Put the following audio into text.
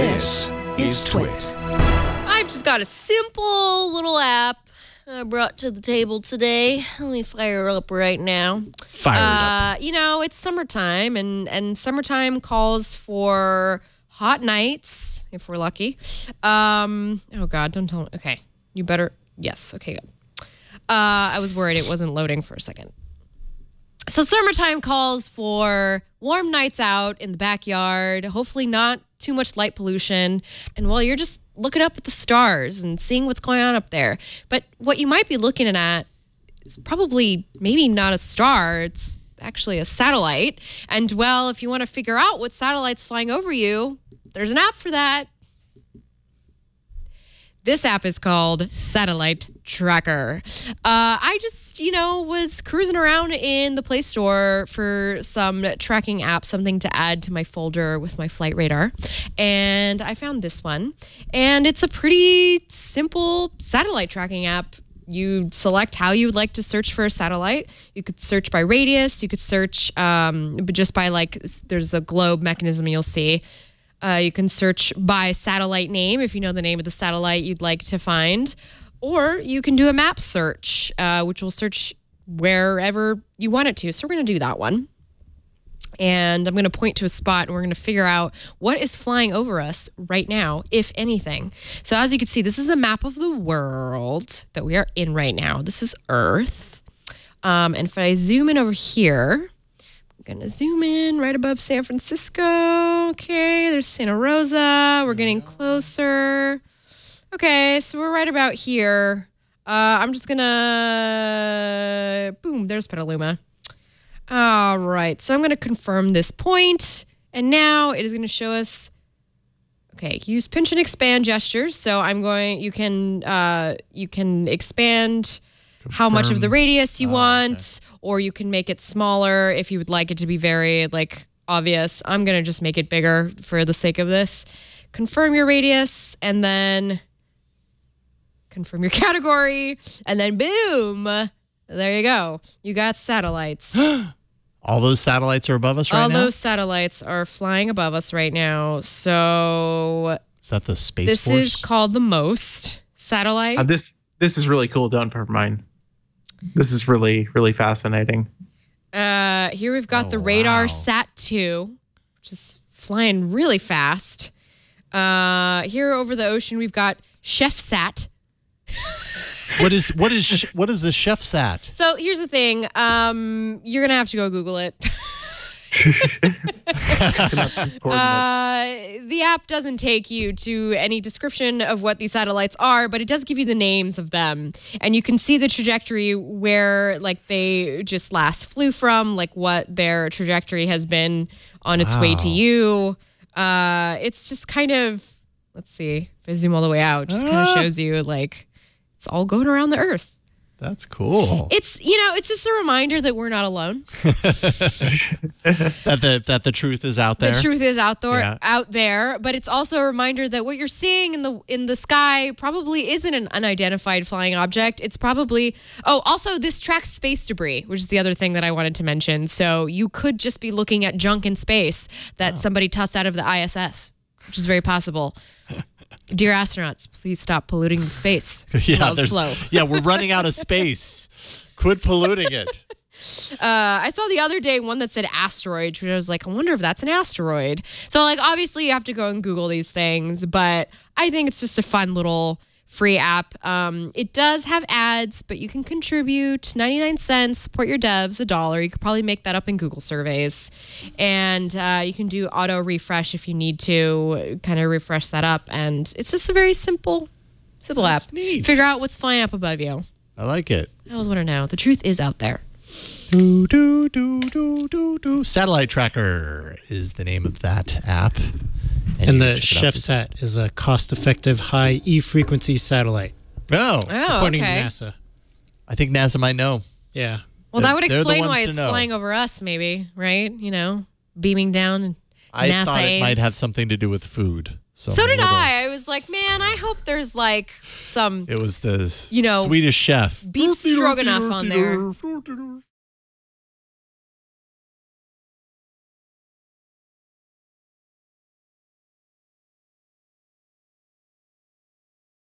This is TWiT. I've just got a simple little app I brought to the table today. Let me fire up right now. Fire it up. Uh, you know, it's summertime, and and summertime calls for hot nights if we're lucky. Um, oh God, don't tell me. Okay, you better. Yes. Okay. Good. Uh, I was worried it wasn't loading for a second. So summertime calls for warm nights out in the backyard. Hopefully, not too much light pollution, and while you're just looking up at the stars and seeing what's going on up there. But what you might be looking at is probably maybe not a star. It's actually a satellite. And well, if you want to figure out what satellite's flying over you, there's an app for that. This app is called Satellite Tracker. Uh, I just, you know, was cruising around in the Play Store for some tracking app, something to add to my folder with my flight radar. And I found this one. And it's a pretty simple satellite tracking app. You select how you would like to search for a satellite. You could search by radius. You could search um, just by like, there's a globe mechanism you'll see. Uh, you can search by satellite name if you know the name of the satellite you'd like to find, or you can do a map search, uh, which will search wherever you want it to. So we're going to do that one. And I'm going to point to a spot and we're going to figure out what is flying over us right now, if anything. So, as you can see, this is a map of the world that we are in right now. This is Earth. Um, and if I zoom in over here, I'm gonna zoom in right above San Francisco. Okay, there's Santa Rosa. We're getting closer. Okay, so we're right about here. Uh, I'm just gonna boom. There's Petaluma. All right, so I'm gonna confirm this point, and now it is gonna show us. Okay, use pinch and expand gestures. So I'm going. You can uh, you can expand how much of the radius you Oh, want, or you can make it smaller if you would like it to be very like obvious. I'm gonna just make it bigger for the sake of this. Confirm your radius, and then confirm your category, and then boom, there you go. You got satellites. All those satellites are above us right All now. All those satellites are flying above us right now. So is that the Space this Force? is called the most satellite. Uh, this this is really cool. Don't for mine. This is really really fascinating. Uh, here we've got Oh, the radar wow. Sat 2, which is flying really fast. Uh, here over the ocean, we've got Chef Sat. what is what is what is the chef sat? So here's the thing. Um, you're gonna have to go Google it. Uh, the app doesn't take you to any description of what these satellites are, but it does give you the names of them, and you can see the trajectory where like they just last flew from, like what their trajectory has been on its way to you. Uh, it's just kind of let's see if I zoom all the way out, just kind of Ah. shows you like it's all going around the Earth. That's cool. It's you know it's just a reminder that we're not alone. that the that the truth is out there. The truth is out there, Yeah. out there, but it's also a reminder that what you're seeing in the in the sky probably isn't an unidentified flying object. It's probably oh, also this tracks space debris, which is the other thing that I wanted to mention. So you could just be looking at junk in space that oh. somebody tossed out of the ISS, which is very possible. Dear astronauts, please stop polluting the space. yeah, Love there's flow. yeah, we're running out of space. Quit polluting it. Uh, I saw the other day one that said asteroid, which I was like, I wonder if that's an asteroid. So, like, obviously, you have to go and Google these things, but I think it's just a fun little free app. Um, it does have ads, but you can contribute 99 cents, support your devs, a dollar. You could probably make that up in Google surveys. And uh, you can do auto refresh if you need to kind of refresh that up. And it's just a very simple, simple That's app. neat. Figure out what's flying up above you. I like it. I always want to know. The truth is out there. Do, do, do, do, do, do. Satellite Tracker is the name of that app. And you the check it out. ChefSat is a cost-effective high E-frequency satellite, Oh, Oh, according okay. to NASA. I think NASA might know. Yeah. Well, that would They're the explain why it's flying over us, maybe, right? You know, beaming down. I NASA thought it might have something to do with food. So, So did little- I. I was like, man, I hope there's like some It was the You know, Swedish chef. beef stroganoff on there.